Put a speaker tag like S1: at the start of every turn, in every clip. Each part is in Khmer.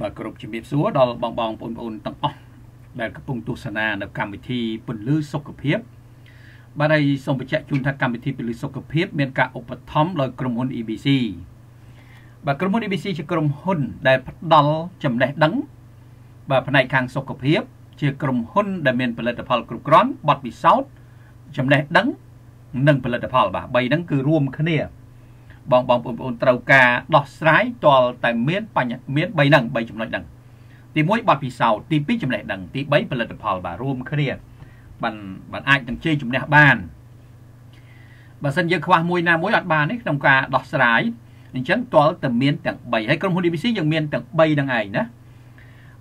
S1: បាទគ្រប់ជំរាបសួរដល់បងបងប្អូនប្អូនទាំងអស់ដែលកំពុងទស្សនានៅកម្មវិធីពន្លឺសុខភាពបាទហើយសូមបញ្ជាក់ជូនថាកម្មវិធីពន្លឺសុខភាពមានការឧបត្ថម្ភដោយក្រុមហ៊ុន EBC បាទក្រុមហ៊ុន EBC ជាក្រុមហ៊ុន ដែលផ្ដល់ចំណេះដឹង បាទផ្នែកខាងសុខភាព ជាក្រុមហ៊ុន ដែលមានផលិតផលគ្រប់គ្រាន់បទពិសោធន៍ចំណេះដឹង និងផលិតផលបាទ3ហ្នឹងគឺរួមគ្នា បងបងប្អូនត្រូវការដោះស្រាយទាល់តែមានបញ្ហាមាន3ហ្នឹង3ចំណុចហ្នឹងទី1បទពិសោធន៍ទី2ចំណេះដឹងទី3ផលិតផលបាទរួមគ្នាបានបានអាចនឹងជ័យជំនះបានបើសិនយើងខ្វះមួយណាមួយអត់បានទេក្នុងការដោះស្រាយអញ្ចឹងទាល់តែមានទាំង3ហើយក្រុមហ៊ុន DBC យើងមានទាំង3ហ្នឹងឯងណា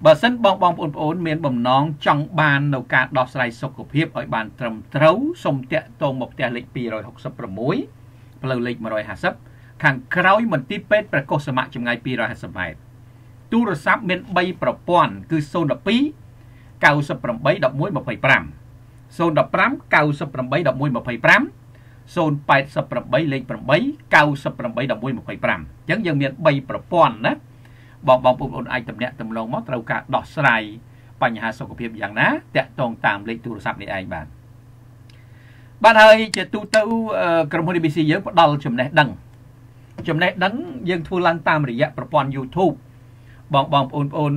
S1: បើសិនបងបងប្អូនប្អូនមានបំណងចង់បាននៅការដោះស្រាយសុខភាពឲ្យបានត្រឹមត្រូវសូមតាក់ទងមកផ្ទះលេខ266ផ្លូវលេខ150 ខាងក្រោយមន្ទីរពេទ្យព្រះកុសសមៈចម្ងាយ250ម៉ែត្រទូរស័ព្ទមាន3ប្រព័ន្ធគឺ012 98 11 25 015 98 11 25 088លេខ8 98 11 25អញ្ចឹងយើងមាន3ប្រព័ន្ធណាបងបងប្អូនអាចតំណាក់តំឡងមកត្រូវការដោះស្រាយបញ្ហាសុខភាពយ៉ាងណាតាក់ទងតាមលេខទូរស័ព្ទនេះឯងបាទបាទហើយជាទូទៅក្រុមហ៊ុន ABC យើងផ្ដល់ចំណេះដឹង ចំណេះដឹងយើងធ្វើឡើងតាមរយៈប្រព័ន្ធ YouTube បងបងប្អូនប្អូន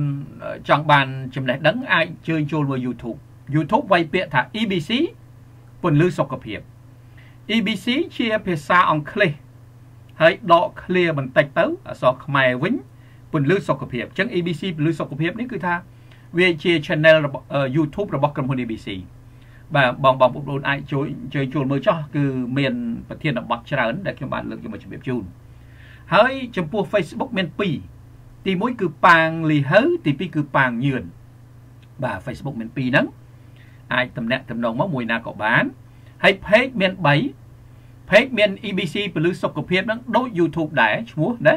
S1: ចង់បានចំណេះដឹងអាចជើញចូលមើល YouTube YouTube វាយពាក្យថា EBC ពន្លឺសុខភាព EBC ជាភាសាអង់គ្លេសហើយដក clear បន្តិចទៅអក្សរខ្មែរវិញពន្លឺសុខភាពអញ្ចឹង EBC ពន្លឺសុខភាពនេះគឺថាវាជា channel របស់ YouTube របស់ក្រុមហ៊ុន EBC បាទបងបងប្អូនអាចជួយជួយចូលមើលចោះគឺមានប្រធានបទច្រើនដែលខ្ញុំបានលើកយកមកជម្រាបជូន ហើយចំពោះ Facebook មាន2ទី1គឺប៉ាងលីហៅទី2គឺប៉ាងញឿនបាទ Facebook មាន2ហ្នឹងអាចតំណាក់តំណងមកមួយណាក៏បានហើយ page មាន3 page មាន EBC ពលឺសុខភាពហ្នឹងដូច YouTube ដែរឈ្មោះណា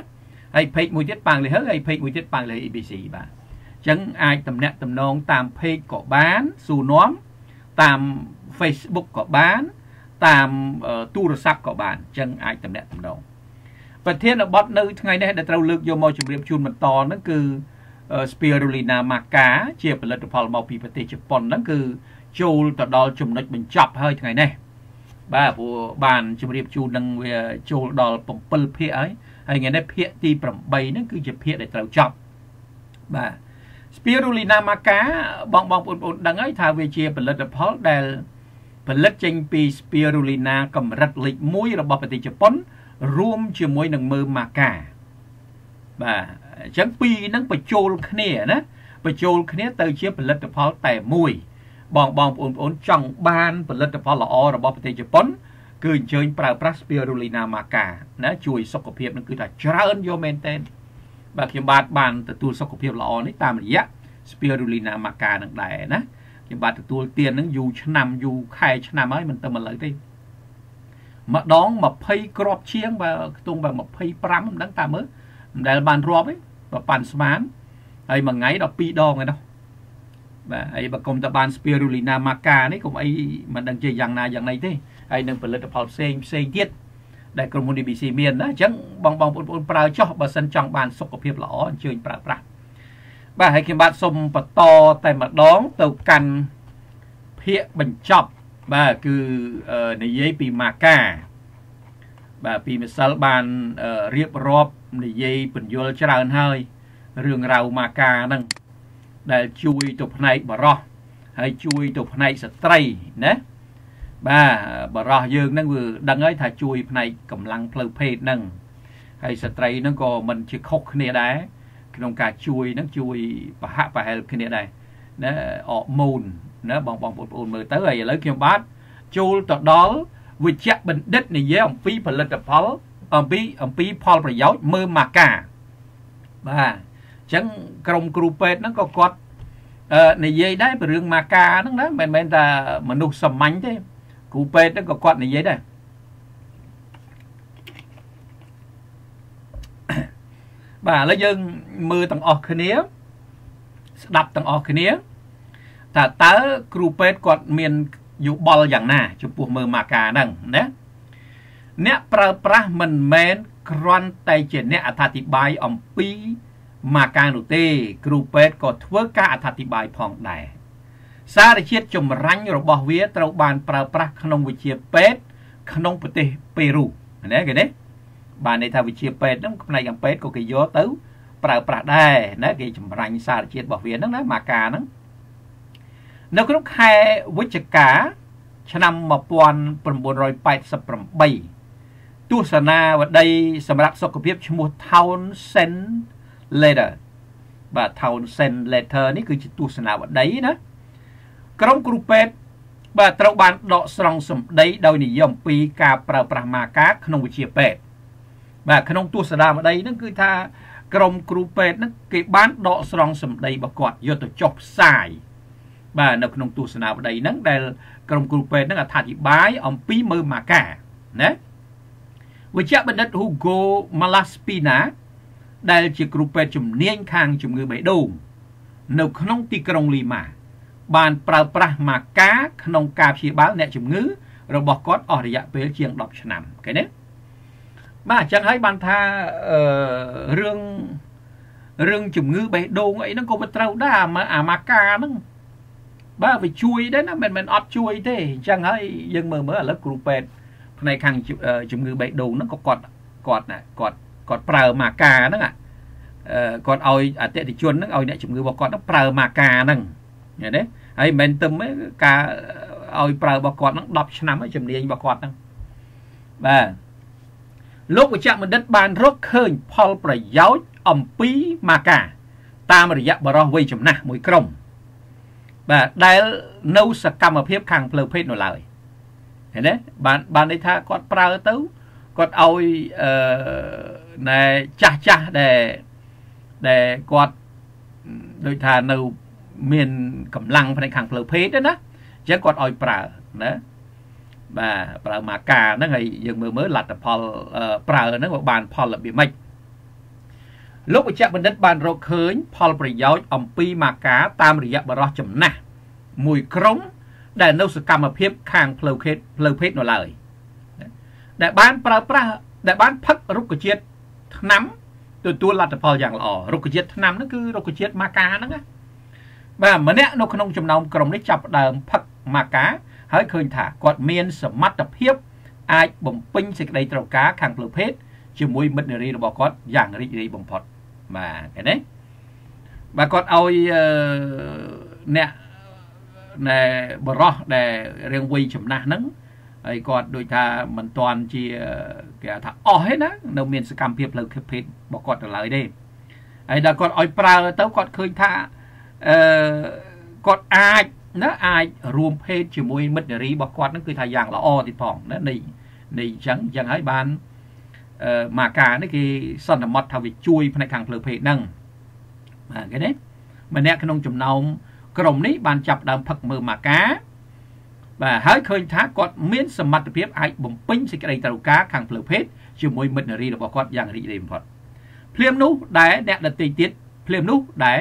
S1: ហើយ page មួយទៀតប៉ាងលីហៅហើយ page មួយទៀតប៉ាងលី EBC បាទអញ្ចឹងអាចតំណាក់តំណងតាម page ក៏បានសួរនាំតាម Facebook ក៏បាន តាមទូរស័ព្ទក៏បានអញ្ចឹងអាចតំណាក់តំណង ប្រធានបទនៅថ្ងៃនេះដែលត្រូវលើកយកមកជម្រាបជូនបន្តហ្នឹងគឺ Spirulina maca ជាផលិតផលមកពីប្រទេសជប៉ុនហ្នឹងគឺចូលទៅដល់ចំណុចបញ្ចប់ហើយថ្ងៃនេះបាទព្រោះបានជម្រាបជូននឹងវាចូលដល់7ភាគហើយហើយថ្ងៃនេះភាគទី8ហ្នឹងគឺជាភាគដែលត្រូវចប់បាទ Spirulina maca បងបងប្អូនប្អូនដឹងហើយថាវាជាផលិតផលដែលផលិតចេញពី Spirulina កម្រិតលេខ1របស់ប្រទេសជប៉ុន រួមជាមួយនឹងមើមម៉ាកាបាទអញ្ចឹងពីរហ្នឹងបញ្ចូលគ្នាណាបញ្ចូលគ្នាទៅជាផលិតផលតែមួយបងបងប្អូនប្អូនចង់បានផលិតផលល្អរបស់ប្រទេសជប៉ុនគឺអញ្ជើញប្រើប្រាស់ Spirulina maca ណាជួយសុខភាពនឹងគឺថាច្រើនយកមែនតើបាទខ្ញុំបាទបានទទួលសុខភាពល្អនេះតាមរយៈ Spirulina maca នឹងដែរណាខ្ញុំបាទទទួលទាននឹងយូរឆ្នាំយូរខែឆ្នាំហើយមិនទៅមកលើទេ ម្ដង20គ្រាប់ជាងបើខ្ទង់បើ25មិនដឹងតាមើលមិនដែលបានរាប់ទេបើប៉ាន់ស្មានហើយមួយថ្ងៃដល់2ដងឯនោះបាទហើយបើគុំតបាន spirulina maca នេះគុំអីមិនដឹងជាយ៉ាងណាយ៉ាងណីទេហើយនឹងផលិតផលផ្សេងផ្សេងទៀតដែលក្រុមហ៊ុន DBC មានណាអញ្ចឹងបងបងប្អូនប្រើចោះបើសិនចង់បានសុខភាពល្អអញ្ជើញប្រើប្រាស់បាទហើយខ្ញុំបាទសូមបន្តតែម្ដងទៅកាន់ភាកបញ្ចប់ បាទគឺនិយាយពីម៉ាកាបាទពីម្សិលបានរៀបរាប់និយាយពន្យល់ច្រើនហើយរឿងរ៉ាវម៉ាកាហ្នឹងដែលជួយទៅផ្នែកបរោះហើយជួយទៅផ្នែកស្ត្រីណាបាទបរោះយើងហ្នឹងវាដឹងហើយថាជួយផ្នែកកម្លាំងផ្លូវភេទហ្នឹងហើយស្ត្រីហ្នឹងក៏មិនជាខុសគ្នាដែរក្នុងការជួយហ្នឹងជួយប្រហាក់ប្រហែលគ្នាដែរណាអកមូន ណាបងបងប្អូនមើលទៅហើយឥឡូវខ្ញុំបាទចូលទៅដល់វិជ្ជបណ្ឌិតនិយាយអំពីផលិតផលអំពីអំពីផលប្រយោជន៍មើលម៉ាកាបាទអញ្ចឹងក្រុមគ្រូពេទ្យហ្នឹងក៏គាត់និយាយដែរពីរឿងម៉ាកាហ្នឹងណាមិនមែនថាមនុស្សសាមញ្ញទេគ្រូពេទ្យហ្នឹងក៏គាត់និយាយដែរបាទឥឡូវយើងមើលទាំងអស់គ្នា ស្ដាប់ទាំងអស់គ្នា តើតើគ្រូពេទ្យគាត់មានយោបល់យ៉ាងណាចំពោះមើលម៉ាកាហ្នឹងណាអ្នកប្រើប្រាស់មិនមែនគ្រាន់តែជាអ្នកអត្ថាធិប្បាយអំពីម៉ាកានោះទេ គ្រូពេទ្យក៏ធ្វើការអត្ថាធិប្បាយផងដែរសារជាតិចម្រាញ់របស់វាត្រូវបានប្រើប្រាស់ក្នុងវិជាពេទ្យក្នុងប្រទេសប៉េរូណាគេទេបានន័យថាវិជាពេទ្យហ្នឹងផ្នែកអង្គពេទ្យក៏គេយកទៅប្រើប្រាស់ដែរណាគេចម្រាញ់សារជាតិរបស់វាហ្នឹងណាម៉ាកាហ្នឹង នៅក្នុងខែវិច្ឆិកា ឆ្នាំ1988ទស្សនាវដ្តីសម្រាប់សុខភាពឈ្មោះ Town Sen Letter បាទ Town Sen Letter នេះគឺជាទស្សនាវដ្តីណាក្រុមគ្រូពេទ្យបាទត្រូវបានដកស្រង់សម្ដីដោយនិយមពីការប្រើប្រាស់ម៉ាកាក្នុងវិជាពេទ្យបាទក្នុងទស្សនាវដ្តីហ្នឹងគឺថាក្រុមគ្រូពេទ្យហ្នឹងគេបានដកស្រង់សម្ដីរបស់គាត់យកទៅចុះផ្សាយ បាទនៅក្នុងទស្សនាវដ្តីហ្នឹងដែលក្រុមគ្រូពេទ្យហ្នឹងអត្ថាធិប្បាយអំពីមើលម៉ាកាណាវិជ្ជបណ្ឌិត Hugo Malaspina ដែលជាគ្រូពេទ្យជំនាញខាងជំងឺបេះដូងនៅក្នុងទីក្រុងលីម៉ាបានប្រើប្រាស់ម៉ាកាក្នុងការព្យាបាលអ្នកជំងឺរបស់គាត់អស់រយៈពេលជាង10ឆ្នាំឃើញទេបាទអញ្ចឹងហើយបានថាអឺរឿងរឿងជំងឺបេះដូងអីហ្នឹងក៏វាត្រូវដែរអាម៉ាកាហ្នឹង បាទវាជួយដែរណាមិនមែនអត់ជួយទេអញ្ចឹងហើយយើងមើលមើលឥឡូវគ្រូពេទ្យផ្នែកខាងជំងឺបេះដូងហ្នឹងក៏គាត់គាត់ណាគាត់គាត់ប្រើម៉ាកាហ្នឹងគាត់ឲ្យអតិថិជនហ្នឹងឲ្យអ្នកជំងឺរបស់គាត់ហ្នឹងប្រើម៉ាកាហ្នឹងឃើញទេហើយមិនមែនទឹមទេការឲ្យប្រើរបស់គាត់ហ្នឹង10ឆ្នាំហើយជំនាញរបស់គាត់ហ្នឹងបាទលោកវិជ្ជបណ្ឌិតបានរកឃើញផលប្រយោជន៍អំពីម៉ាកាតាមរយៈបរិះវ័យចំណាស់មួយក្រុម បាទដែលនៅសកម្មភាពខាងផ្លូវភេទនៅឡើយឃើញទេបានបានន័យថាគាត់ប្រើទៅគាត់ឲ្យអឺណែចាស់ចាស់ដែលដែលគាត់ដូចថានៅមានកម្លាំងផ្នែកខាងផ្លូវភេទណាអញ្ចឹងគាត់ឲ្យប្រើណាបាទប្រើម៉ាកាហ្នឹងហើយយើងមើលមើលលទ្ធផលប្រើហ្នឹងវាបានផលរបៀបម៉េច លោកវិជ្ជបណ្ឌិតបានរកឃើញ ផលប្រយោជន៍អំពីម៉ាកាតាមរយៈបរោះចំណាស់មួយក្រុមដែលនៅសកម្មភាពខាងផ្លូវភេទផ្លូវភេទនៅឡើយដែលបានប្រើប្រាស់ដែលបានផឹករុក្ខជាតិថ្នាំទទួលលទ្ធផលយ៉ាងល្អរុក្ខជាតិថ្នាំហ្នឹងគឺរុក្ខជាតិម៉ាកាហ្នឹងណាបាទម្នាក់នៅក្នុងចំណោមក្រុមនេះចាប់ដើមផឹកម៉ាកាហើយឃើញថាគាត់មានសមត្ថភាពអាចបំពេញសេចក្តីត្រូវការខាងផ្លូវភេទជាមួយមិត្តនារីរបស់គាត់យ៉ាងរីករាយបំផុត បាទឃើញទេបាទគាត់ឲ្យអ្នកណែបរោះដែលរៀងវ័យចំណាស់ហ្នឹងហើយគាត់ដូចថាមិនទាន់ជាគេថាអស់ទេណានៅមានសកម្មភាពផ្លូវភេទរបស់គាត់ទៅឡើយទេហើយដល់គាត់ឲ្យប្រើទៅគាត់ឃើញថាអឺគាត់អាចណាអាចរួមភេទជាមួយមិត្តនារីរបស់គាត់ហ្នឹងគឺថាយ៉ាងល្អទៀតផងណានៃនៃអញ្ចឹងអញ្ចឹងហើយបានអឺ ម៉ាកានេះគេសន្មត់ថាវាជួយផ្នែកខាងផ្លូវភេទហ្នឹងបាទគេនេះម្នាក់ក្នុងចំណោមក្រុមនេះបានចាប់ដើមផឹកមើលម៉ាកាបាទហើយឃើញថាគាត់មានសមត្ថភាពអាចបំពេញសេចក្តីត្រូវការខាងផ្លូវភេទជាមួយមិត្តនារីរបស់គាត់យ៉ាងរីករាយបំផុតភ្លាមនោះដែលអ្នកដតីទៀតភ្លាមនោះដែល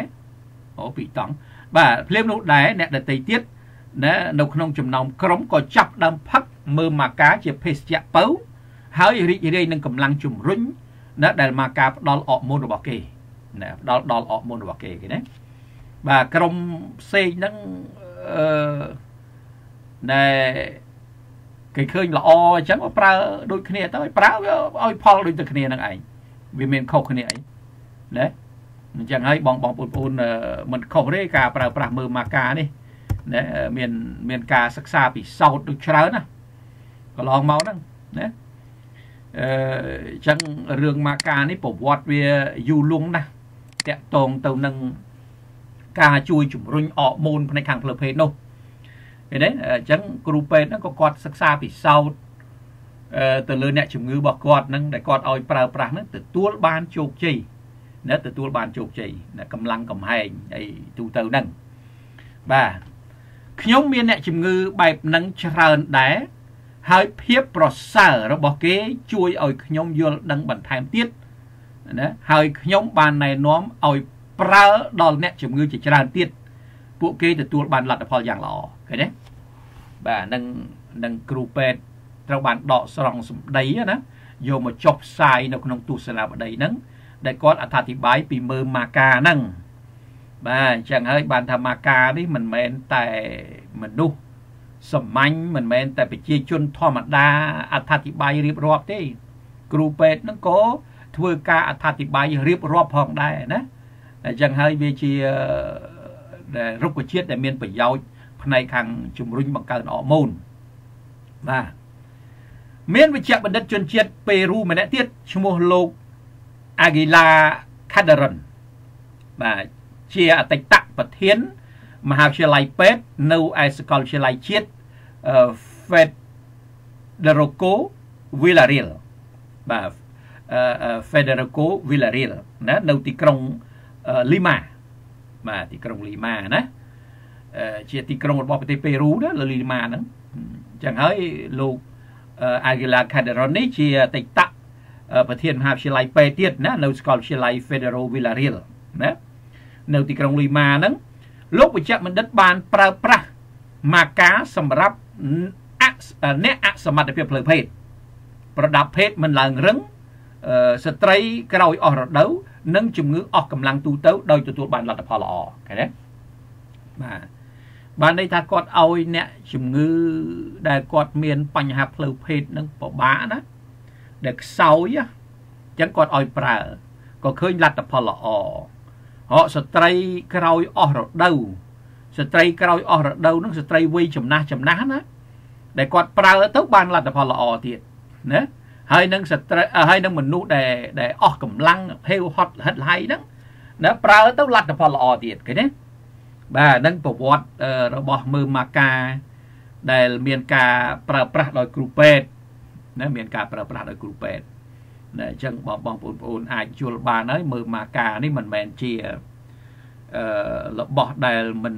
S1: អូពីតង់បាទភ្លាមនោះដែរអ្នកដតីទៀតណានៅក្នុងចំណោមក្រុមក៏ចាប់ដើមផឹកមើលម៉ាកាជាភេសជ្ជៈពៅ ហើយរីករាយនឹងកម្លាំងជំរុញណាដែលម៉ាកាផ្ដល់អរម៉ូនរបស់គេណាផ្ដល់ដល់អរម៉ូនរបស់គេគេណាបាទក្រុមផ្សេងហ្នឹងអឺណែគេឃើញល្អអញ្ចឹងប្រើដូចគ្នាទៅឲ្យប្រើឲ្យផលដូចទៅគ្នានឹងឯងវាមានខុសគ្នាអីណាអញ្ចឹងហើយបងបងប្អូនមិនខុសទេការប្រើប្រាស់មើលម៉ាកានេះណាមានមានការសិក្សាពិសោធន៍ដូចច្រើនណាកន្លងមកហ្នឹងណា អឺអញ្ចឹងរឿងម៉ាកានេះប្រវត្តិវាយូរលង់ណាស់តាក់ទងទៅនឹងការជួយជំរុញអរម៉ូនផ្នែកខាងផ្លូវភេទនោះឃើញទេអញ្ចឹងគ្រូពេទ្យហ្នឹងក៏គាត់សិក្សាពិសោធន៍ទៅលើអ្នកជំងឺរបស់គាត់ហ្នឹងដែលគាត់ឲ្យប្រើប្រាស់ហ្នឹងទទួលបានជោគជ័យណាទទួលបានជោគជ័យណាកម្លាំងកំហែងអីទូទៅហ្នឹងបាទខ្ញុំមានអ្នកជំងឺបែបហ្នឹងច្រើនដែរ ហើយភាពប្រសើររបស់គេ ជួយឲ្យខ្ញុំយល់ដឹងបន្ថែមទៀតណាហើយខ្ញុំបានណែនាំឲ្យប្រើដល់អ្នកជំងឺជាច្រើនទៀតពួកគេទទួលបានលទ្ធផលយ៉ាងល្អឃើញទេបាទនឹងនឹងគ្រូពេទ្យត្រូវបានដកស្រង់សម្ដីណាយកមកចុះផ្សាយនៅក្នុងទស្សនាវដ្តីហ្នឹងដែលគាត់អត្ថាធិប្បាយពីមើមម៉ាកាហ្នឹងបាទអញ្ចឹងហើយបានថាម៉ាកានេះមិនមែនតែមនុស្ស សាមញ្ញមិនមែនតែប្រជាជនធម្មតាអត្ថាធិប្បាយរៀបរាប់ទេ គ្រូពេទ្យហ្នឹងក៏ធ្វើការអត្ថាធិប្បាយរៀបរាប់ផងដែរណាអញ្ចឹងហើយវាជាដែលរុក្ខជាតិដែលមានប្រយោជន៍ផ្នែកខាងជំរុញបង្កើនអរម៉ូនបាទមានវិជ្ជបណ្ឌិតជនជាតិពេរូម្នាក់ទៀតឈ្មោះលោក Aguila Calderon បាទជាអតីតប្រធាន មហាវិទ្យាល័យពេទ្យនៅឯសាកលវិទ្យាល័យជាតិ Federico Villarreal បាទ Federico Villarreal ណានៅទីក្រុងលីម៉ាបាទទីក្រុងលីម៉ាណាជាទីក្រុងរបស់ប្រទេសពេរូណាលីម៉ាហ្នឹងអញ្ចឹងហើយលោក Aguilar Calderon នេះជាអតីតប្រធានមហាវិទ្យាល័យពេទ្យទៀតណានៅសាកលវិទ្យាល័យ Federal Villarreal ណានៅទីក្រុងលីម៉ាហ្នឹង លោកវិជ្ជបណ្ឌិតបានប្រើប្រាស់ម៉ាកាសម្រាប់អ្នកអសមត្ថភាពផ្លូវភេទប្រដាប់ភេទមិនឡើងរឹងស្ត្រីក្រោយអស់រដូវនិងជំងឺអស់កម្លាំងទូទៅដោយទទួលបានលទ្ធផលល្អឃើញទេបាទបានន័យថាគាត់ឲ្យអ្នកជំងឺដែលគាត់មានបញ្ហាផ្លូវភេទនឹងពិបាកណាដែលខ្សោយអញ្ចឹងគាត់ឲ្យប្រើក៏ឃើញលទ្ធផលល្អ ហកស្ត្រីក្រោយអស់រដូវស្ត្រីក្រោយអស់រដូវនឹងស្ត្រីវ័យចំណាស់ចំណាស់ណាដែលគាត់ប្រើទៅបានលទ្ធផលល្អទៀតណាហើយនឹងស្ត្រីហើយនឹងមនុស្សដែលដែលអស់កម្លាំងហេវហត់ហិតហៃហ្នឹងណាប្រើទៅលទ្ធផលល្អទៀតឃើញទេបាទនឹងប្រវត្តិរបស់មើម៉ាកាដែលមានការប្រើប្រាស់ដោយគ្រូពេទ្យណាមានការប្រើប្រាស់ដោយគ្រូពេទ្យ ណាអញ្ចឹងបងបងប្អូនប្អូនអាចយល់បានហើយមើម៉ាកានេះមិនមែនជាអឺរបស់ដែលមិន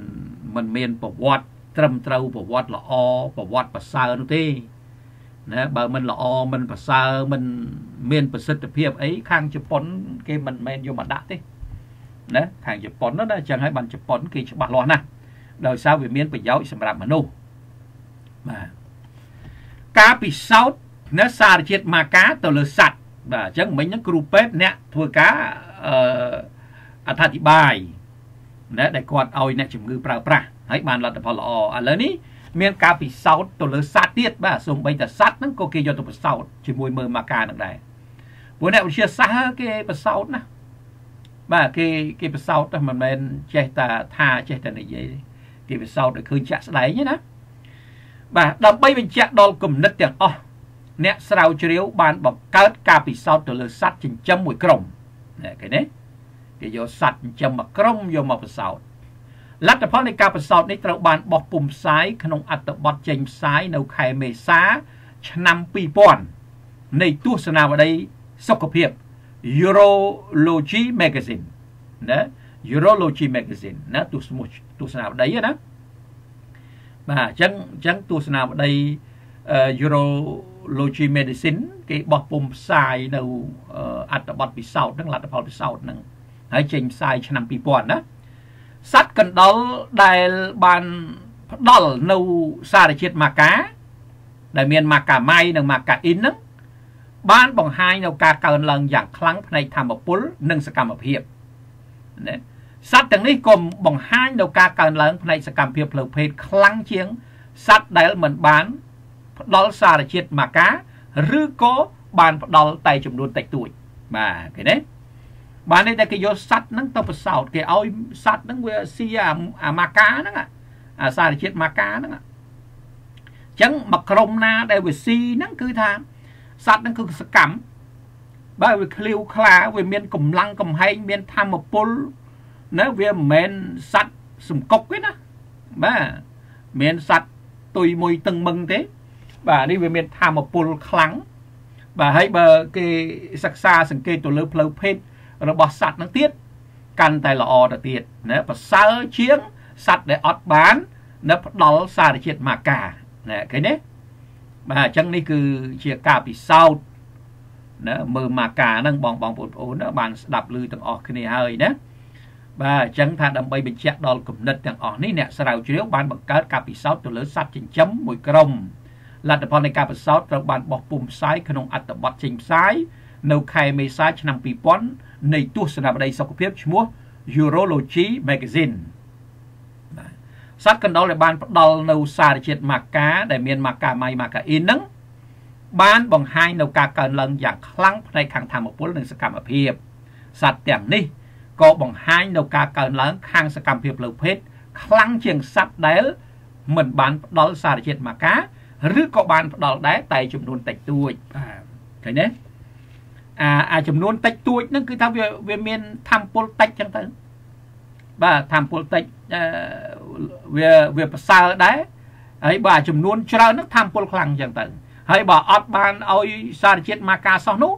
S1: មិនមានប្រវត្តិត្រឹមត្រូវប្រវត្តិល្អប្រវត្តិប្រសើរនោះទេណាបើមិនល្អមិនប្រសើរមិនមានប្រសិទ្ធភាពអីខាងជប៉ុន គេមិនមែនយកមកដាក់ទេណាខាងជប៉ុនណាអញ្ចឹងហើយបានជប៉ុនគេច្បាស់លាស់ណាស់ដោយសារវាមានប្រយោជន៍សម្រាប់មនុស្សបាទការពិសោធន៍នៅសារជាតិម៉ាកាទៅលើសត្វ បាទអញ្ចឹងមិញហ្នឹងគ្រូពេទ្យអ្នកធ្វើការអឺអត្ថាធិប្បាយណាដែលគាត់ឲ្យអ្នកជំងឺប្រើប្រាស់ហើយបានលទ្ធផលល្អឥឡូវនេះមានការពិសោធន៍ទៅលើសត្វទៀតបាទសូម្បីតែសត្វហ្នឹងក៏គេយកទៅពិសោធន៍ជាមួយមើលម៉ាកានឹងដែរព្រោះអ្នកវិទ្យាសាស្ត្រគេពិសោធន៍ណាបាទគេគេពិសោធន៍តែមិនមែនចេះតែថាចេះតែនិយាយគេពិសោធន៍ឲ្យឃើញចាក់ស្ដែងណាបាទដើម្បីបញ្ជាក់ដល់គំនិតទាំងអស់ អ្នកស្រាវជ្រាវបានបង្កើតការពិសោធន៍ទៅលើសត្វចិញ្ចឹមមួយក្រុមណាគេនេះគេយកសត្វចិញ្ចឹមមួយក្រុមយកមកពិសោធន៍លទ្ធផលនៃការពិសោធន៍នេះត្រូវបានបោះពុម្ពផ្សាយក្នុងអត្ថបទចេញផ្សាយនៅខែមេសា ឆ្នាំ2000នៃទស្សនាវដ្តីសុខភាព Urology Magazine ណា Urology Magazine ណាទស្សនទស្សនាវដ្តីណាបាទអញ្ចឹងអញ្ចឹងទស្សនាវដ្តី Urology Medicine គេបោះពុម្ពផ្សាយនៅអត្ថបទពិសោធន៍ហ្នឹងលទ្ធផលពិសោធន៍ហ្នឹងហើយចេញផ្សាយឆ្នាំ2000ណាសត្វកណ្ដុរដែលបានផ្ដល់នៅសារជាតិម៉ាកា ដែលមានម៉ាកាម៉ៃនិងម៉ាកាអ៊ីនហ្នឹងបានបង្ហាញនៅការកើនឡើងយ៉ាងខ្លាំងផ្នែកធម្មពលនិងសកម្មភាពណាសត្វទាំងនេះក៏បង្ហាញនៅការកើនឡើងផ្នែកសកម្មភាពផ្លូវភេទខ្លាំងជាងសត្វដែលមិនបាន ផ្ដល់សារជាតិម៉ាកាឬក៏បានផ្ដល់តែចំនួនតិចតួចបាទឃើញទេបាននេះតែគេយកសัตว์ហ្នឹងទៅប្រសោតគេឲ្យសัตว์ហ្នឹងវាស៊ីអាម៉ាកាហ្នឹងអាសារជាតិម៉ាកាហ្នឹងអញ្ចឹងមកក្រុមណាដែលវាស៊ីហ្នឹងគឺថាសัตว์ហ្នឹងគឺសកម្មបើវាឃ្លាវខ្លាវាមានកម្លាំងកំហែងមានធម្មពលណាវាមិនមែនសัตว์សំកុកទេណាបាទមានសัตว์ទុយមួយតឹងមឹងទេ បាទនេះវាមានធម្មពលខ្លាំងបាទហើយបើគេសិក្សាសង្កេតទៅលើផ្លូវភេទរបស់សត្វនឹងទៀតកាន់តែល្អទៅទៀតណាប្រសើរជាងសត្វដែលអត់បាននៅផ្ដល់សារជាតិម៉ាកាណាឃើញទេបាទអញ្ចឹងនេះគឺជាការពិសោធន៍ណាមើលម៉ាកាហ្នឹងបងបងប្អូនណាបានស្ដាប់ឮទាំងអស់គ្នាហើយណាបាទអញ្ចឹងថាដើម្បីបញ្ជាក់ដល់គំនិតទាំងអស់នេះអ្នកស្រាវជ្រាវបានបង្កើតការពិសោធន៍ទៅលើសត្វចិញ្ចឹមមួយក្រុម លទ្ធផលនៃការពិសោធន៍ត្រូវបានបោះពុម្ពផ្សាយក្នុងអត្ថបទចេញផ្សាយនៅខែមេសាឆ្នាំ2000នៃទស្សនវិស័យសុខភាពឈ្មោះ Urology Magazine សត្វកណ្ដុរដែលបានផ្ដល់នៅសារជាតិម៉ាកាដែលមានម៉ាកាម៉ៃម៉ាកាអ៊ីនហ្នឹងបានបង្ហាញនៅការកើនឡើងយ៉ាងខ្លាំងផ្នែកខាងធម្មពលនិងសកម្មភាពសត្វទាំងនេះក៏បង្ហាញនៅការកើនឡើងខាងសកម្មភាពលើភេទខ្លាំងជាងសត្វដែលមិនបានផ្ដល់សារជាតិម៉ាកា ឬក៏បានផ្ដល់ដែរតែចំនួនតិចតួចបាទឃើញទេអាអាចំនួនតិចតួចហ្នឹងគឺថាវាវាមានធម្មពលតិចចឹងទៅបាទធម្មពលតិចវាវាប្រសើរដែរហើយបើចំនួនច្រើនហ្នឹងធម្មពលខ្លាំងចឹងទៅហើយបើអត់បានឲ្យសារជាតិម៉ាកាសោះនោះ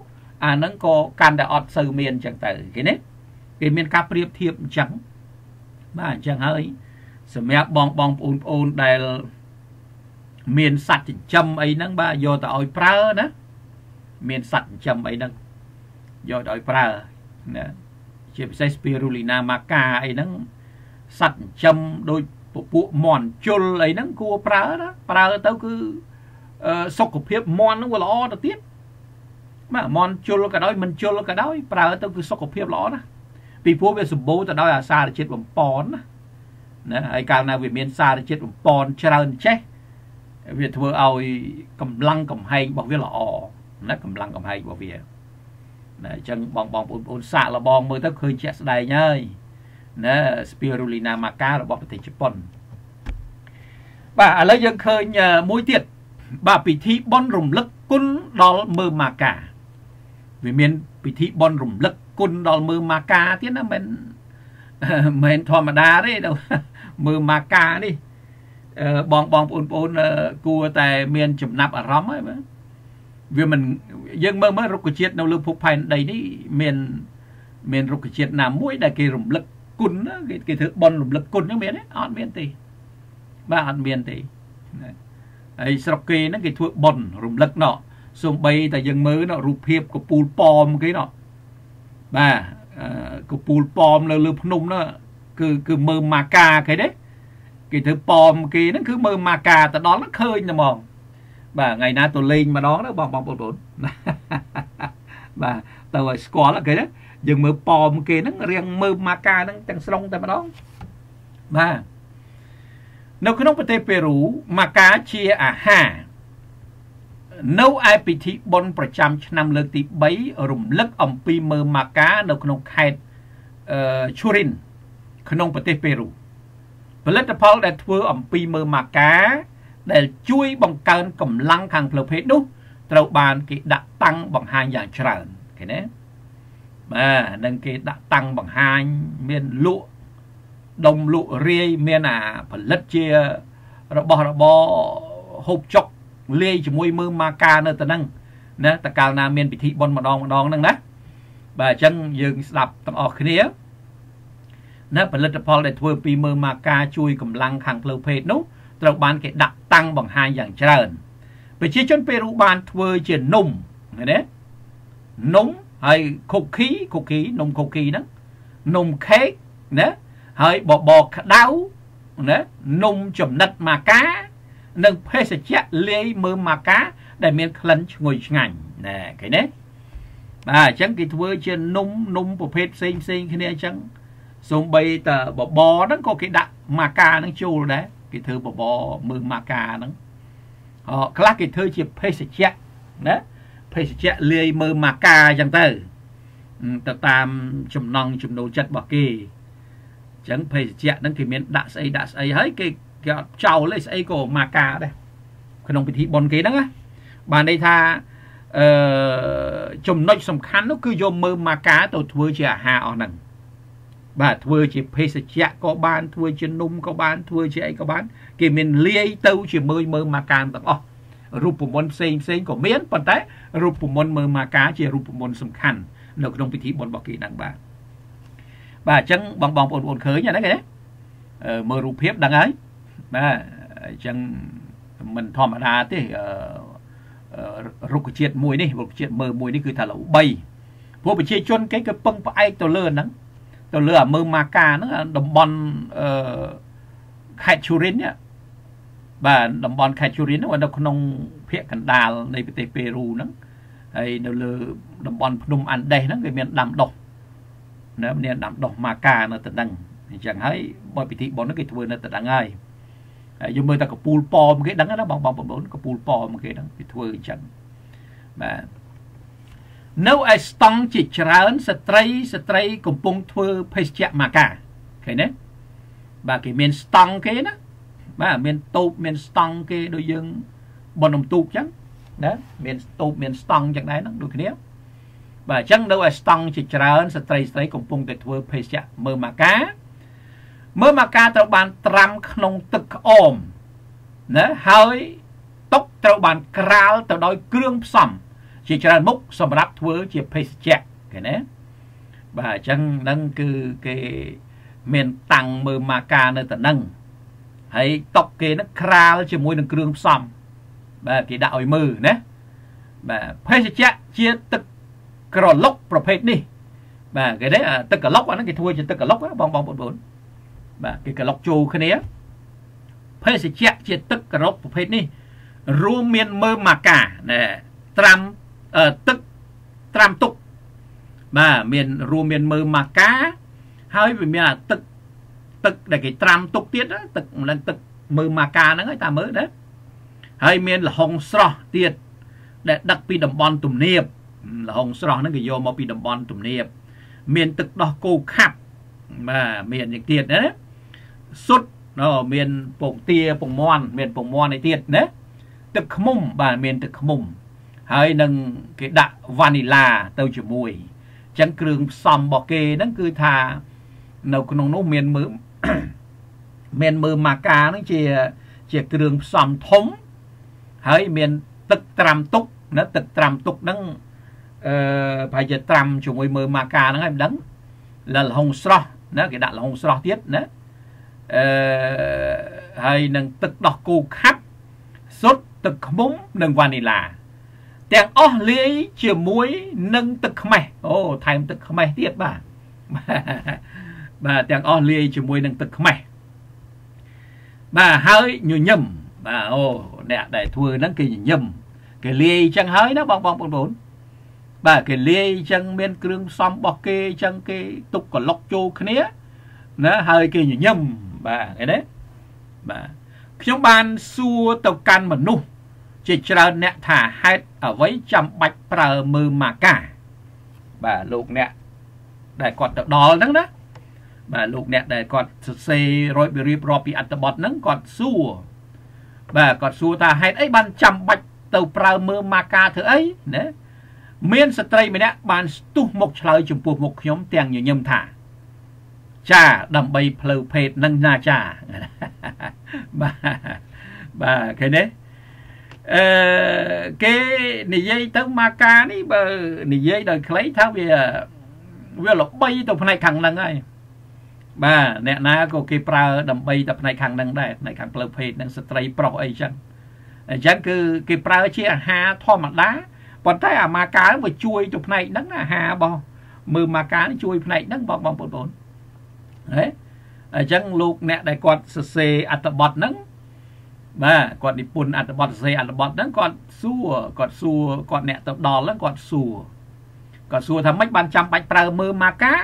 S1: អាហ្នឹងក៏កាន់តែអត់សូវមានចឹងទៅគេណាគេមានការប្រៀបធៀបអញ្ចឹងបាទអញ្ចឹងហើយសម្រាប់បងបងប្អូនប្អូនដែល មានសត្វចិញ្ចឹមអីហ្នឹងបាទយកទៅឲ្យប្រើណាមានសត្វចិញ្ចឹមអីហ្នឹងយកទៅឲ្យប្រើណាជាពិសេស Spirulina maca អីហ្នឹងសត្វចិញ្ចឹមដូចពពួកមន់ជុលអីហ្នឹងគួរប្រើណាប្រើទៅគឺសុខភាពមន់ហ្នឹងវាល្អទៅទៀតបាទមន់ជុលក៏ដោយមិនជុលក៏ដោយប្រើទៅគឺសុខភាពល្អណាពីព្រោះវាសម្បូរទៅដោយអាសារជាតិបំពន់ណាណាហើយកាលណាវាមានសារជាតិបំពន់ច្រើនចេះ វាធ្វើឲ្យកម្លាំងកំហែងរបស់វាល្អណាកម្លាំងកំហែងរបស់វាណាអញ្ចឹងបងបងប្អូនប្អូនសាកលបងមើលទៅឃើញជាក់ស្ដែងហើយណា Spirulina maca របស់ប្រទេសជប៉ុនបាទឥឡូវយើងឃើញមួយទៀតបាទពិធីបន់រំលឹកគុណដល់មើម៉ាកាវាមានពិធីបន់រំលឹកគុណដល់មើម៉ាកាទៀតណាមិនមិនធម្មតាទេដល់មើម៉ាកានេះ បងបងប្អូនប្អូនគួរតែមានចំណាប់អារម្មណ៍ហើយបាទវាមិនយើងមើលមើលរុក្ខជាតិនៅលើភពផែនដីនេះមានមានរុក្ខជាតិណាមួយដែលគេរំលឹកគុណគេគេធ្វើបន់រំលឹកគុណហ្នឹងមានទេអត់មានទេបាទអត់មានទេហើយស្រុកគេហ្នឹងគេធ្វើបន់រំលឹកណោះសំបីតែយើងមើលណោះរូបភាពកពូលប៉មគេណោះបាទកពូលប៉មនៅលើភ្នំនោះគឺគឺមើលម៉ាកាគេទេ គេធ្វើប៉មគេហ្នឹងគឺមើលម៉ាកាទៅដល់ឃើញតែហ្មងបាទថ្ងៃណាទៅលេងម្ដងទៅបងបងប្អូនបាទទៅឲ្យស្គាល់គេណាយើងមើលប៉មគេហ្នឹងរៀងមើលម៉ាកាហ្នឹងទាំងស្រុងតែម្ដងបាទនៅក្នុងប្រទេសប៉េរូម៉ាកាជាអាហារនៅឯពិធីបុណ្យប្រចាំឆ្នាំលើកទី3រំលឹកអំពីមើម៉ាកានៅក្នុងខេត្តអឺឈូរិនក្នុងប្រទេសប៉េរូ ផលិតផលដែលធ្វើអំពីមើម៉ាកាដែលជួយបង្កើនកម្លាំងខាងផ្លូវភេទនោះត្រូវបានគេដាក់តាំងបង្ហាញយ៉ាងច្រើនឃើញទេបាទនឹងគេដាក់តាំងបង្ហាញមានលក់ដុំលក់រាយមានអាផលិតជារបស់របរហូបចុកលាយជាមួយមើមម៉ាកានៅទៅនឹងណាតកាលណាមានពិធីបុណ្យម្ដងម្ដងហ្នឹងណាបាទអញ្ចឹងយើងស្ដាប់ទាំងអស់គ្នា ណាផលិតផលដែលធ្វើពីមើមម៉ាកាជួយកម្លាំងខាងផ្លូវភេទនោះត្រូវបានគេដាក់តាំងបង្ហាញយ៉ាងច្រើនប្រជាជនពេរូបានធ្វើជានំឃើញទេនំហើយខូគីខូគីនំខូគីហ្នឹងនំខេកណាហើយបបរក្តៅណានំចំណិតម៉ាកា និងភេសជ្ជៈលាយមើមម៉ាកា ដែលមានក្លិនឈ្ងុយឆ្ងាញ់ណែឃើញទេបាទអញ្ចឹងគេធ្វើជានំនំប្រភេទផ្សេងផ្សេងគ្នាអញ្ចឹង សូម្បីតែបបរហ្នឹងក៏គេដាក់ម៉ាកាហ្នឹងចូលដែរគេធ្វើបបរមើលម៉ាកាហ្នឹងអខ្លះគេធ្វើជាភេសជ្ជៈណាភេសជ្ជៈលាយមើលម៉ាកាអញ្ចឹងទៅទៅតាមចំណង់ចំណូលចិត្តរបស់គេអញ្ចឹងភេសជ្ជៈហ្នឹងគេមានដាក់ស្អីដាក់ស្អីហើយគេគេអត់ចោលទេស្អីក៏ម៉ាកាដែរក្នុងពិធីបុណ្យគេហ្នឹងណាបានន័យថាអឺចំណុចសំខាន់នោះគឺយកមើលម៉ាកាទៅធ្វើជាអាហារអស់ហ្នឹង បាទធ្វើជាភេសជ្ជៈក៏បានធ្វើជានំក៏បានធ្វើជាអីក៏បាន គេមានលាយទៅជាមួយមើលម៉ាកាទាំងអស់រូបមន្តផ្សេងផ្សេងក៏មានប៉ុន្តែរូបមន្តមើលម៉ាកាជារូបមន្តសំខាន់នៅក្នុងពិធីបុណ្យរបស់គេហ្នឹងបាទបាទអញ្ចឹងបងបងប្អូនប្អូនឃើញហ្នឹងទេមើលរូបភាពដឹងហើយបាទអញ្ចឹងមិនធម្មតាទេរុក្ខជាតិមួយនេះរុក្ខជាតិមើលមួយនេះគឺថាល្បីព្រោះប្រជាជនគេក៏ពឹងផ្អែកទៅលើហ្នឹង ទៅលើអាមើម៉ាកាហ្នឹងតំបន់អឺខេត្តជូរិននេះបាទតំបន់ខេត្តជូរិនហ្នឹងនៅក្នុងភូមិកណ្ដាលនៃប្រទេសប៉េរូហ្នឹងហើយនៅលើតំបន់ភ្នំអាន់ដេសហ្នឹងវាមានដាំដុះណាមានដាំដុះម៉ាកានៅទៅដឹងអញ្ចឹងហើយបើពិធីបុណ្យហ្នឹងគេធ្វើនៅទៅដឹងហើយហើយយើងមើលតែកពូលប៉មគេដឹងណាបងបងប្អូនកពូលប៉មគេហ្នឹងគេធ្វើអញ្ចឹងបាទ នៅឯស្តង់ជាច្រើនស្ត្រីស្ត្រីកំពុងធ្វើភេសជ្ជៈម៉ាកាឃើញទេបាទគេមានស្តង់គេណាបាទមានតូបមានស្តង់គេដូចយើងបនំទូកអញ្ចឹងណាមានតូបមានស្តង់អញ្ចឹងដែរហ្នឹងដូចគ្នាបាទអញ្ចឹងនៅឯស្តង់ជាច្រើនស្ត្រីស្ត្រីកំពុងតែធ្វើភេសជ្ជៈមើលម៉ាកាមើលម៉ាកាត្រូវបានត្រាំក្នុងទឹកក្អមណាហើយតុកត្រូវបានក្រាលទៅដោយគ្រឿងផ្សំ ជាច្រើនមុខសម្រាប់ធ្វើជាភេសជ្ជៈឃើញទេបាទអញ្ចឹងហ្នឹងគឺគេមានតាំងមើលម៉ាកានៅតំណឹងហើយតុកគេនឹងក្រាលជាមួយនឹងគ្រឿងផ្សំបាទគេដាក់ឲ្យមើលណាបាទភេសជ្ជៈជាទឹកក្រឡុកប្រភេទនេះ បាទគេទេទឹកក្រឡុកអាហ្នឹងគេធ្វើជាទឹកក្រឡុកបងបងបងប្អូនបាទគេក្រឡុកចូលគ្នាភេសជ្ជៈជាទឹកក្រឡុកប្រភេទនេះរួមមានមើមម៉ាកាណែត្រាំ ទឹកត្រាំទុកបាទមានរួមមានមើមម៉ាកាហើយវាមានអាទឹកទឹកដែលគេត្រាំទុកទៀតទឹកម្លឹងទឹកមើមម៉ាកាហ្នឹងហើយតាមមើលណាហើយមានលហុងស្រស់ទៀតដែលដឹកពីតំបន់ទំនាបលហុងស្រស់ហ្នឹងគេយកមកពីតំបន់ទំនាបមានទឹកដោះគោខាប់បាទមានយ៉ាងទៀតណាសុទ្ធណមានពងទាពងមន់មានពងមន់នេះទៀតណាទឹកខ្មុំបាទមានទឹកខ្មុំ ហើយនឹងគេដាក់វ៉ានីឡាទៅជាមួយអញ្ចឹងគ្រឿងផ្សំរបស់គេហ្នឹងគឺថានៅក្នុងនោះមានមើមមានមើមម៉ាកាហ្នឹងជា ជាគ្រឿងផ្សំធំហើយមានទឹកត្រាំទុកណាទឹកត្រាំទុកហ្នឹងអឺប្រហែលជាត្រាំជាមួយមើមម៉ាកាហ្នឹងហើយមិនដឹងលលហុងស្រស់ណាគេដាក់លហុងស្រស់ទៀតណាអឺហើយនឹងទឹកដោះគោខាប់សុទ្ធទឹកខ្មុំនិងវ៉ានីឡា ទាំងអស់លាយជាមួយនឹងទឹកខ្មេះអូថែមទឹកខ្មេះទៀតបាទបាទទាំងអស់លាយជាមួយនឹងទឹកខ្មេះបាទហើយញញឹមបាទអូអ្នកដែលធ្វើហ្នឹងគេញញឹមគេលាយអញ្ចឹងហើយណាបងបងប្អូនបាទគេលាយអញ្ចឹងមានគ្រឿងផ្សំរបស់គេអញ្ចឹងគេទុកក្លុកចូលគ្នាណាហើយគេញញឹមបាទឃើញទេបាទខ្ញុំបានសួរទៅកាន់មនុស្ស ជាច្រើនអ្នកថាហេតុអ្វីចាំបាច់ប្រើមើមម៉ាកា បាទលោកអ្នកដែលគាត់ទៅដល់ហ្នឹងណាបាទលោកអ្នកដែលគាត់សរសេររយរៀបរាប់ពីអត្ថបទហ្នឹងគាត់សួរបាទគាត់សួរថាហេតុអីបានចាំបាច់ទៅប្រើមើមម៉ាកាធ្វើអីណាមានស្ត្រីម្នាក់បានស្ទុះមកឆ្លើយចំពោះមុខខ្ញុំទាំងញញឹមថាចាដើម្បីផ្លូវភេទនឹងណាចាបាទបាទឃើញទេ អឺគេនិយាយទៅម៉ាកានេះបើនិយាយដោយខ្លីថាវាវាល្បីទៅផ្នែកខាងហ្នឹងហើយបាទអ្នកណាក៏គេប្រើដើម្បីតែផ្នែកខាងហ្នឹងដែរផ្នែកខាងផ្លូវភេទហ្នឹងស្ត្រីប្រុសអីចឹងអញ្ចឹងគឺគេប្រើជាអាហារធម្មតាប៉ុន្តែអាម៉ាកាវាជួយទៅផ្នែកហ្នឹងអាហាររបស់មើលម៉ាកានេះជួយផ្នែកហ្នឹងបងបងប្អូនហេអញ្ចឹងលោកអ្នកដែលគាត់សរសេរអត្ថបទហ្នឹង បាទគាត់និពន្ធអត្ថបទសរសេរអត្ថបទហ្នឹងគាត់សួរគាត់សួរគាត់អ្នកទៅដល់ហ្នឹងគាត់សួរគាត់សួរថាម៉េចបានចាំបាច់ប្រើមើលម៉ាកា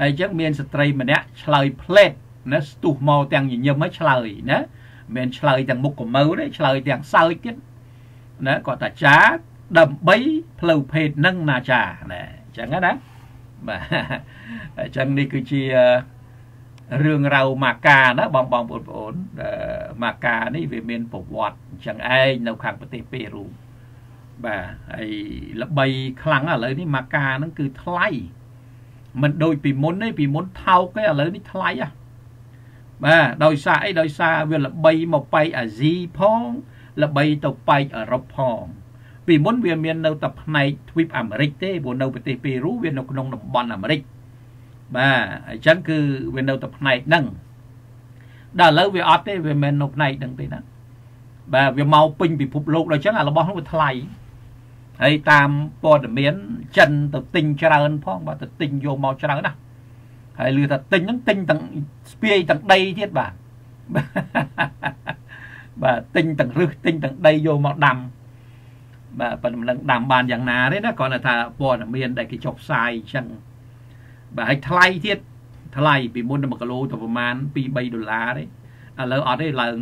S1: ហើយអញ្ចឹងមានស្ត្រីម្នាក់ឆ្លើយផ្លេតណាស្ទុះមកទាំងញញឹមហើយឆ្លើយណាមិនឆ្លើយទាំងមុខកមើទេឆ្លើយទាំងសើចទៀតណាគាត់ថាចាដើម្បីផ្លូវភេទនឹងណាចាណាអញ្ចឹងណាបាទអញ្ចឹងនេះគឺជា រឿងរ៉ាវម៉ាកាណាបងបងប្អូនប្អូនម៉ាកានេះវាមានប្រវត្តិអញ្ចឹងឯងនៅខាងប្រទេសពេរូបាទហើយល្បីខ្លាំងឥឡូវនេះម៉ាកាហ្នឹងគឺថ្លៃមិនដូចពីមុនទេពីមុនថោកទេឥឡូវនេះថ្លៃហ่ะបាទដោយសារអីដោយសារវាល្បីមកបែកអាស៊ីផងល្បីទៅបែកអឺរ៉ុបផងពីមុនវាមាននៅតែផ្នែកទ្វីបអាមេរិកទេព្រោះនៅប្រទេសពេរូវានៅក្នុងតំបន់អាមេរិក បាទអញ្ចឹងគឺវានៅតែផ្នែកហ្នឹងដល់ឥឡូវវាអត់ទេវាមិននៅផ្នែកហ្នឹងទេណាបាទវាមកពេញពិភពលោកដល់អញ្ចឹងអារបស់ហ្នឹងវាថ្លៃហើយតាមព័ត៌មានចិនទៅទិញច្រើនផងបាទទៅទិញយកមកច្រើនណាហើយលឺថាទិញហ្នឹងទិញទាំងស្ពាយទាំងដីទៀតបាទបាទទិញទាំងរឹសទិញទាំងដីយកមកដាំបាទប៉ុន្តែមិនដឹងដាំបានយ៉ាងណាទេណាគ្រាន់តែថាព័ត៌មានដែលគេចុះផ្សាយអញ្ចឹង បាទហើយថ្លៃទៀតថ្លៃពីមុន1គីឡូទៅប្រហែល2 3ដុល្លារទេឥឡូវអត់ទេឡើង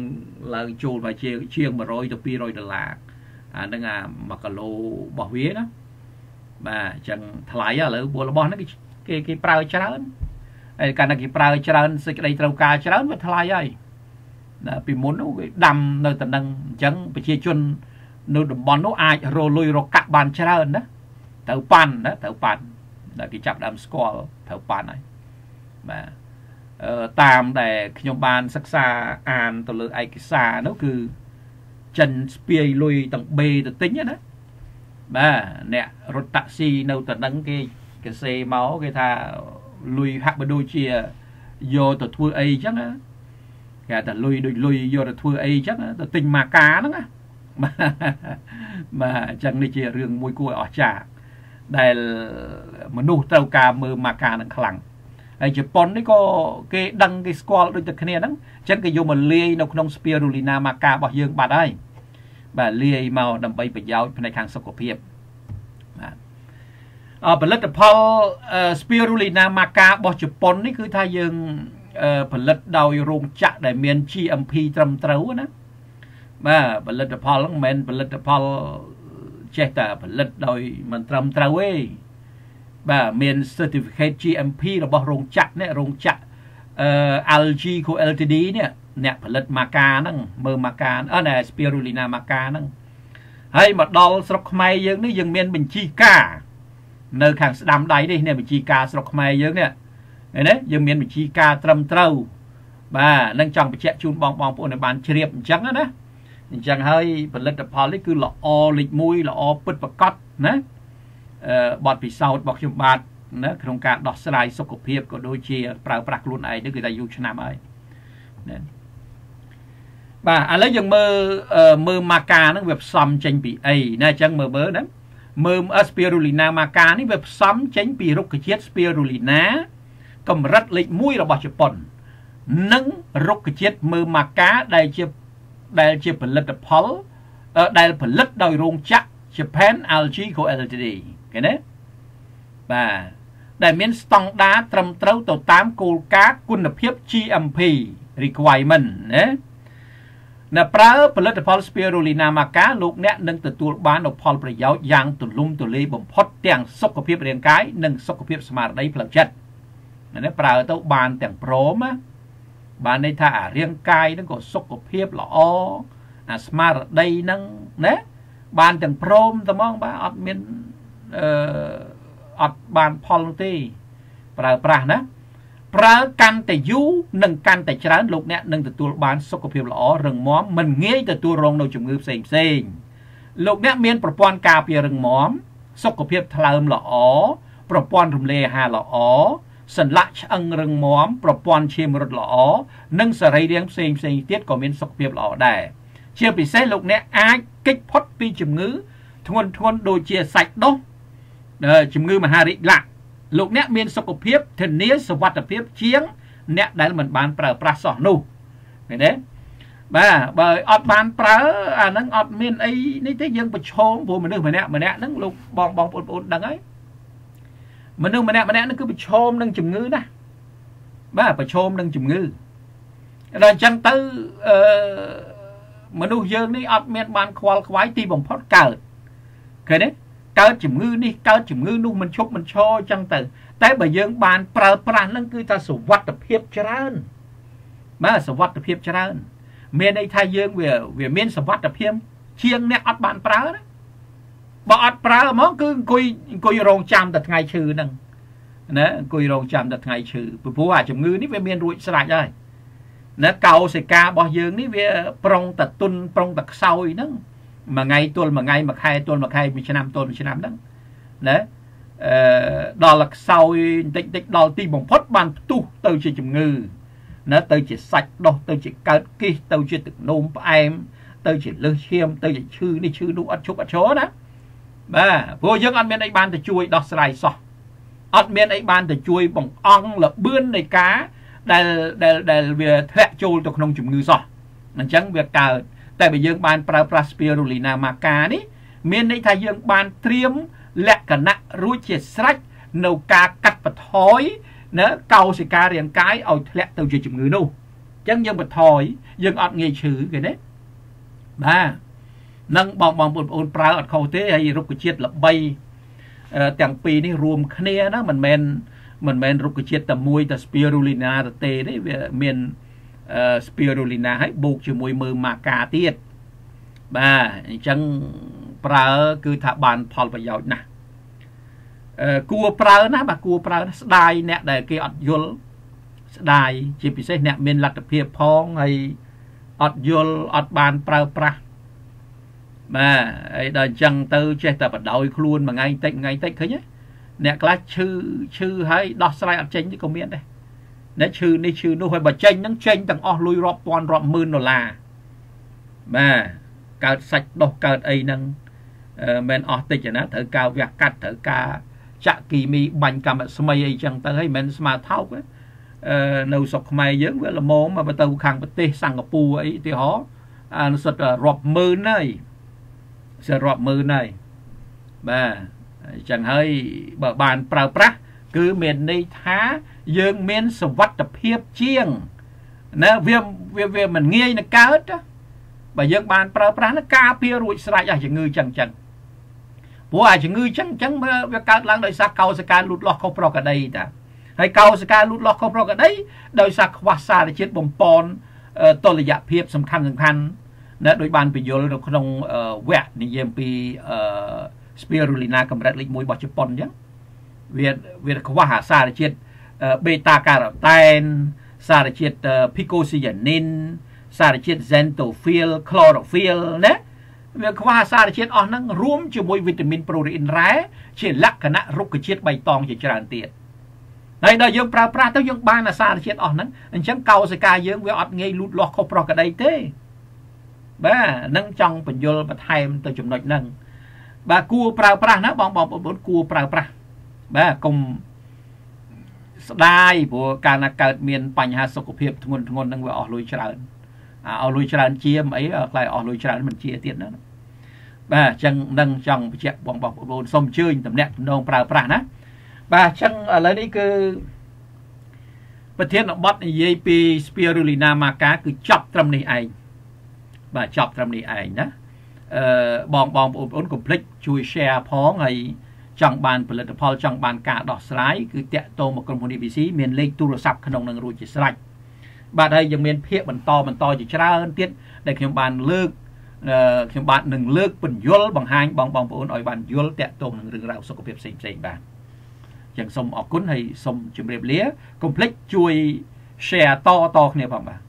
S1: ឡើងចូលមកជាជាង100ទៅ200ដុល្លារអាហ្នឹងអា1គីឡូរបស់វាណាបាទអញ្ចឹងថ្លៃឥឡូវពលរបស់ហ្នឹងគេគេប្រើច្រើនហើយកាលណាគេប្រើច្រើនសេចក្តីត្រូវការច្រើនវាថ្លៃហើយពីមុននោះគេដាំនៅតំណឹងអញ្ចឹងប្រជាជននៅតំបន់នោះអាចរលុយរកាក់បានច្រើនណាត្រូវប៉ាន់ណាត្រូវប៉ាន់ ដែលគេចាប់ដើមស្គាល់ត្រូវប៉ាន់ហើយបាទអឺតាមដែលខ្ញុំបានសិក្សាអានទៅលើឯកសារនោះគឺចិនស្ពាយលុយទាំងបេទៅទិញណាបាទអ្នករត់តាក់ស៊ីនៅតំណឹងគេគេសេមកគេថាលុយហាក់បីដូចជាយកទៅធ្វើអីអញ្ចឹងណាគេថាលុយដូចលុយយកទៅធ្វើអីអញ្ចឹងទៅទិញម៉ាកាហ្នឹងណាបាទអញ្ចឹងនេះជារឿងមួយគួរឲ្យអស្ចារ្យ ដែលមនុស្សត្រូវការមើលម៉ាកានឹងខ្លាំងហើយជប៉ុននេះក៏គេដឹងគេស្គាល់ដូចតែគ្នាហ្នឹងអញ្ចឹងគេយកមកលាយនៅក្នុង spirulina maca របស់យើងបាត់ហើយបាទលាយមកដើម្បីប្រយោជន៍ផ្នែកខាងសុខភាពបាទផលិតផល spirulina maca របស់ជប៉ុននេះគឺថាយើងផលិតដោយរោងចក្រដែលមាន GMP ត្រឹមត្រូវណាបាទផលិតផលហ្នឹងមិនមែនផលិតផល ចេះតែផលិតដោយមិនត្រឹមត្រូវទេបាទមាន certificate GMP របស់រោងចក្រនេះរោងចក្រអឺ LG Co Ltd នេះអ្នកផលិតម៉ាកាហ្នឹងមើលម៉ាកាអឺ Spirulina ម៉ាកាហ្នឹងហើយមកដល់ស្រុកខ្មែរយើងនេះយើងមានបញ្ជីការនៅខាងស្ដាំដៃនេះនេះបញ្ជីការស្រុកខ្មែរយើងនេះឃើញទេយើងមានបញ្ជីការត្រឹមត្រូវបាទនឹងចង់បញ្ជាក់ជូនបងបងប្អូនឲ្យបានជ្រាបអញ្ចឹងណា អញ្ចឹងហើយផលិតផលនេះគឺល្អលេខ1ល្អពិតប្រកបណាអឺបទពិសោធន៍របស់ខ្ញុំបាទណាក្នុងការដោះស្រាយសុខភាពក៏ដូចជា ប្រើប្រាស់ខ្លួនឯងនេះគឺថាយូរឆ្នាំហើយណាបាទឥឡូវយើងមើលមើលម៉ាកាហ្នឹងវាផ្សំចេញពីអីណាអញ្ចឹងមើលមើលណាមើល Spirulina maca នេះវាផ្សំចេញពីរុក្ខជាតិ Spirulina កម្រិតលេខ1របស់ជប៉ុន និងរុក្ខជាតិមើមម៉ាកាដែលជា ដែលជាផលិតផលដែលផលិតដោយរោងចក្រ Japan Algae Co Ltd ឃើញទេបាទដែលមានស្តង់ដារត្រឹមត្រូវទៅតាមគោលការណ៍គុណភាព GMP requirement ណានៅប្រើផលិតផល Spirulina maca លោកអ្នកនឹងទទួលបាននូវផលប្រយោជន៍យ៉ាងទូលំទូលាយបំផុតទាំងសុខភាពរាងកាយនិងសុខភាពស្មារតីផ្លូវចិត្តណាប្រើទៅបានទាំងព្រមណា បានន័យថាអារាងកាយហ្នឹងក៏សុខភាពល្អអាស្មារតីហ្នឹងណាបានទាំងព្រមតែហ្មងបាទអត់មានអឺអត់បានផលនោះទេ ប្រើប្រាស់ណាប្រើកាន់តែយូរនិងកាន់តែច្រើនលោកអ្នកនឹងទទួលបានសុខភាពល្អរឹងមាំមិនងាយទទួលរងនៅជំងឺផ្សេងផ្សេងលោកអ្នកមានប្រព័ន្ធការពាររឹងមាំសុខភាពថ្លើមល្អប្រព័ន្ធរំលាយអាហារល្អ សន្លាក់ឆ្អឹងរឹងមាំប្រព័ន្ធឈាមរត់ល្អនិងសរីរាង្គផ្សេងផ្សេងទៀតក៏មានសុខភាពល្អដែរជាពិសេសលោកអ្នកអាចគេចផុតពីជំងឺធ្ងន់ធ្ងរដូចជាសាច់ដុះជំងឺមហារីកឡាក់លោកអ្នកមានសុខភាពធានាសុវត្ថិភាពជាង អ្នកដែលមិនបានប្រើប្រាស់សោះនោះឃើញទេបាទបើអត់បានប្រើអាហ្នឹងអត់មានអីនេះទេយើងប្រឈមព្រោះមនុស្សម្នាក់ម្នាក់ហ្នឹងលោកបងបងប្អូនប្អូនដឹងហើយ មនុស្សម្នាក់ម្នាក់ហ្នឹងគឺប្រឈមនឹងជំងឺណាបាទប្រឈមនឹងជំងឺដល់អញ្ចឹងទៅអឺមនុស្សយើងនេះអត់មានបានខ្វល់ខ្វាយទីបំផុតកើតឃើញទេកើតជំងឺនេះកើតជំងឺនោះមិនឈប់មិនឈរអញ្ចឹងទៅ តែបើយើងបានប្រើប្រាស់ហ្នឹងគឺថាសុវត្ថិភាពច្រើនបាទសុវត្ថិភាពច្រើន មានន័យថាយើងវាវាមានសុវត្ថិភាពជាងអ្នកអត់បានប្រើណា បើអត់ប្រើហ្មងគឺអង្គុយអង្គុយរងចាំតែថ្ងៃឈឺហ្នឹងណាអង្គុយរងចាំតែថ្ងៃឈឺព្រោះអាជំងឺនេះវាមានរួចស្រេចហើយណាកោសិការបស់យើងនេះវាប្រុងតទុនប្រុងតខ្សោយហ្នឹងមួយថ្ងៃទល់មួយថ្ងៃមួយខែទល់មួយខែមួយឆ្នាំទល់មួយឆ្នាំហ្នឹងណាអឺដល់ខ្សោយបន្តិចតិចដល់ទីបំផុតបានផ្ទុះទៅជាជំងឺណាទៅជាសាច់ដុះទៅជាកើតគិសទៅជាទឹកនោមផ្អែមទៅជាលើសឈាមទៅជាឈឺនេះឈឺនោះអត់ឈប់អត់ឈរណា បាទព្រោះយើងអត់មានអីបានទៅជួយដោះស្រាយសោះអត់មានអីបានទៅជួយបង្អង់លបឿននៃការដែលដែលដែលវាធ្លាក់ចូលទៅក្នុងជំងឺសោះអញ្ចឹងវាកើតតែបើយើងបានប្រើប្រាស់ spirulina maca នេះមានន័យថាយើងបានត្រៀមលក្ខណៈរួចជាស្រេចនៅការកាត់បន្ថយណាកោសិការាងកាយឲ្យធ្លាក់ទៅជាជំងឺនោះអញ្ចឹងយើងបន្ថយយើងអត់ងាយឈឺគេណាបាទ នឹងបងបងប្អូនប្រើអត់ខុសទេហើយរុក្ខជាតិល្បីទាំងពីរនេះរួមគ្នាណាមិនមែនមិនមែនរុក្ខជាតិតែមួយតែ spirulina ទេទេវាមាន spirulina ហើយបូកជាមួយមើម៉ាកាទៀតបាទអញ្ចឹងប្រើគឺថាបានផលប្រយោជន៍ណាស់អឺគួរប្រើណាបាទគួរប្រើស្ដាយអ្នកដែលគេអត់យល់ស្ដាយជាពិសេសអ្នកមានលទ្ធភាពផងហើយអត់យល់អត់បានប្រើប្រាស់ បាទហើយដល់អញ្ចឹងទៅចេះតែបដោយខ្លួនមួយថ្ងៃតិចថ្ងៃតិចឃើញទេអ្នកខ្លះឈឺឈឺហើយដោះស្រាយអត់ចេញទេក៏មានដែរអ្នកឈឺនេះឈឺនោះហើយបើចេញហ្នឹងចេញទាំងអស់លុយរាប់ពាន់រាប់ម៉ឺនដុល្លារបាទកើតសាច់ដោះកើតអីហ្នឹងមិនអស់តិចណាត្រូវការវះកាត់ត្រូវការចាក់គីមីបាញ់កម្មស្មីអីចឹងទៅហើយមិនស្មើថោកអឺនៅស្រុកខ្មែរយើងវាល្មមមកទៅខាងប្រទេសសិង្ហបុរីអីឧទាហរណ៍អានសិតរាប់ម៉ឺនហើយ សិតរាប់ម៉ឺនហើយបាទអញ្ចឹងហើយបើបានប្រើប្រាស់គឺមានន័យថាយើងមានសវត្ថភាពជាងណាវាវាវាមិនងាយនឹងកើតបើយើងបានប្រើប្រាស់នឹងការពាររួចស្រេចអាជំងឺចឹងចឹងព្រោះអាជំងឺចឹងចឹងវាកើតឡើងដោយសារកោសិកាលូតលាស់ខុសប្រក្រតីតាហើយកោសិកាលូតលាស់ខុសប្រក្រតីដោយសារខ្វះសារជាតិបំពន់តុល្យភាពសំខាន់សំខាន់ ណាដោយបានបញ្យល់នៅក្នុងវគ្គនិយាយពី spirulina កម្រិតលេខ1របស់ជប៉ុនអញ្ចឹងវាវាខ្វះអាសារជាតិ beta carotene សារជាតិ picocyanin សារជាតិ xanthophyll chlorophyll ណាវាខ្វះសារជាតិអស់ហ្នឹងរួមជាមួយវីតាមីនប្រូតេអ៊ីនរ៉ែជាលក្ខណៈរុក្ខជាតិបៃតងជាច្រើនទៀតហើយដល់យើងប្រើប្រាស់ទៅយើងបានអាសារជាតិអស់ហ្នឹងអញ្ចឹងកោសិកាយើងវាអត់ងាយលូតលាស់ខុសប្រក្រតីទេ បាទនឹងចង់បញ្យលបន្ថែមទៅចំណុចហ្នឹងបាទគួរប្រើប្រាស់ណាបងបងប្អូនគួរប្រើប្រាស់បាទកុំស្ដាយព្រោះកាលណាកើតមានបញ្ហាសុខភាពធ្ងន់ធ្ងរនឹងវាអស់លុយច្រើនអាអស់លុយច្រើនជាមអីខ្លាយអស់លុយច្រើនមិនជាទៀតណាបាទអញ្ចឹងនឹងចង់បញ្ជាក់បងប្អូនសូមអញ្ជើញតំណាក់តំណងប្រើប្រាស់ណាបាទអញ្ចឹងឥឡូវនេះគឺប្រធានបទនិយាយពី spirulina maca គឺចប់ត្រឹមនេះឯង បាទចប់ត្រឹមនេះឯងណាអឺបងបងប្អូនកុំភ្លេចជួយ share ផងហើយចង់បានផលិតផលចង់បានការដោះស្រាយគឺតាក់ទងមកក្រុមហ៊ុន ABC មានលេខទូរស័ព្ទក្នុងនឹងរួចជាស្រេចបាទហើយយើងមានភាកបន្តបន្តជាច្រើនទៀតដែលខ្ញុំបានលើកខ្ញុំបាទនឹងលើកពន្យល់បង្ហាញបងបងប្អូនឲ្យបានយល់តាក់ទងនឹងរឿងរ៉ាវសុខភាពផ្សេងផ្សេងបាទចឹងសូមអរគុណហើយសូមជម្រាបលាកុំភ្លេចជួយ share តតគ្នាផងបាទ